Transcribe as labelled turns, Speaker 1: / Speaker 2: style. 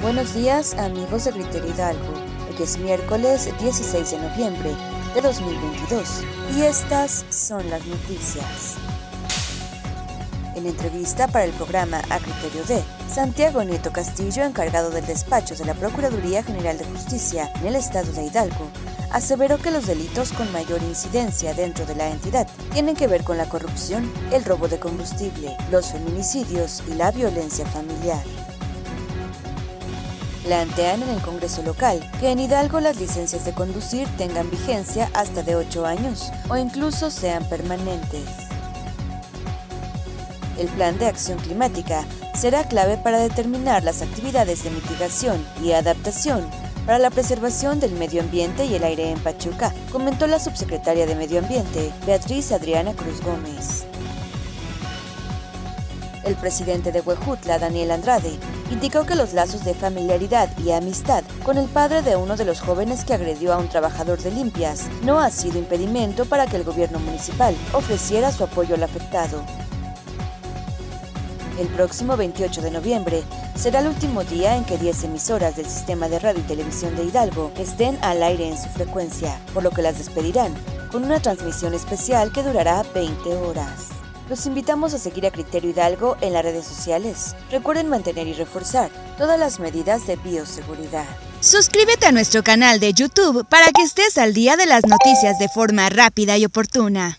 Speaker 1: Buenos días amigos de Criterio Hidalgo. Hoy es miércoles 16 de noviembre de 2022 y estas son las noticias. En entrevista para el programa A Criterio D, Santiago Nieto Castillo, encargado del despacho de la Procuraduría General de Justicia en el estado de Hidalgo, aseveró que los delitos con mayor incidencia dentro de la entidad tienen que ver con la corrupción, el robo de combustible, los feminicidios y la violencia familiar plantean en el Congreso local que en Hidalgo las licencias de conducir tengan vigencia hasta de 8 años o incluso sean permanentes. El plan de acción climática será clave para determinar las actividades de mitigación y adaptación para la preservación del medio ambiente y el aire en Pachuca, comentó la subsecretaria de Medio Ambiente, Beatriz Adriana Cruz Gómez. El presidente de Huejutla, Daniel Andrade, indicó que los lazos de familiaridad y amistad con el padre de uno de los jóvenes que agredió a un trabajador de limpias no ha sido impedimento para que el gobierno municipal ofreciera su apoyo al afectado. El próximo 28 de noviembre será el último día en que 10 emisoras del sistema de radio y televisión de Hidalgo estén al aire en su frecuencia, por lo que las despedirán con una transmisión especial que durará 20 horas. Los invitamos a seguir a Criterio Hidalgo en las redes sociales. Recuerden mantener y reforzar todas las medidas de bioseguridad.
Speaker 2: Suscríbete a nuestro canal de YouTube para que estés al día de las noticias de forma rápida y oportuna.